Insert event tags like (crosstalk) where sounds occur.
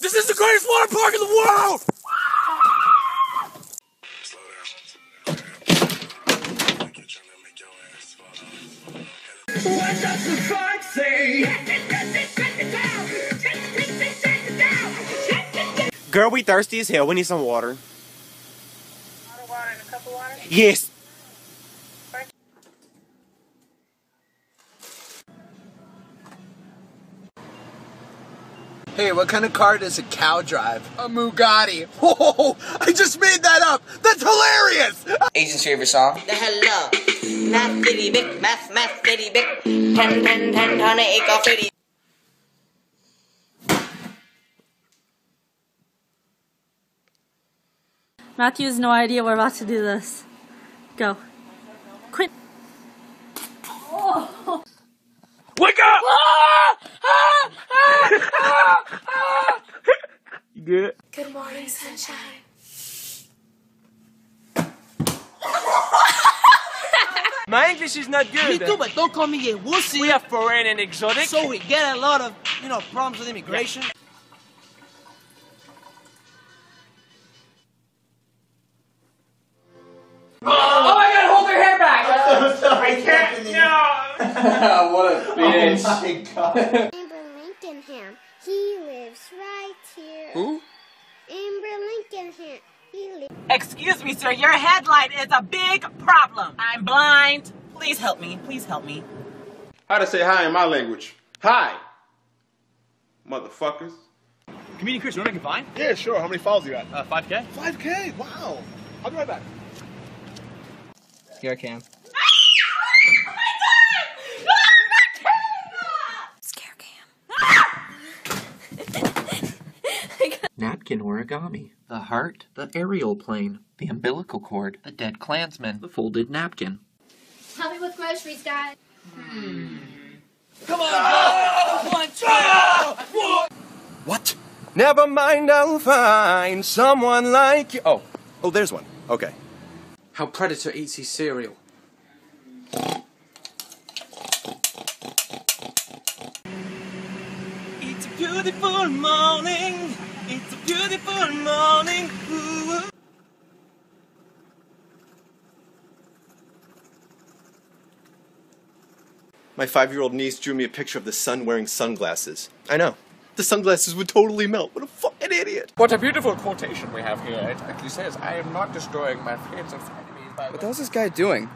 This is the greatest water park in the world! What does the fuck say? Girl, we thirsty as hell. We need some water. water and a cup of water? Yes. Hey, what kind of car does a cow drive? A Bugatti. (laughs) Whoa, I just made that up. That's hilarious. Agent's favorite song. The hello. Math diddy big, math, math diddy big. Ten, ten, ten, ton of acre fitty. Matthew has no idea we're about to do this. Go. Quit. Oh. Wake up! you good? Good morning, sunshine. My English is not good. Me too, but don't call me a wussy. We are foreign and exotic. so we get a lot of, you know, problems with immigration. oh my god, hold your hair back! (laughs) I can't. (laughs) No. (laughs) what a bitch. Oh Amber Lincolnham. He lives right here. Who? Amber Lincolnham. He lives. Excuse me, sir. Your headlight is a big problem. I'm blind. Please help me. Please help me. How to say hi in my language? Hi, motherfuckers. Comedian Chris, you want to make a vine? Yeah, sure. How many files you got? Uh, 5K? 5K. Wow. I'll be right back. Here I can. Napkin origami. The heart, the aerial plane, the umbilical cord, the dead clansman, the folded napkin. Help me with groceries, guys. Hmm. Come on, go! What? Never mind, I'll find someone like you. Oh, oh, there's one. Okay. How Predator eats his cereal. It's a beautiful morning. It's a beautiful morning. Ooh. My five-year-old niece drew me a picture of the sun wearing sunglasses. I know. The sunglasses would totally melt. What a fucking idiot. What a beautiful quotation we have here. It actually says, I am not destroying my friends and enemies by What the hell's this guy doing?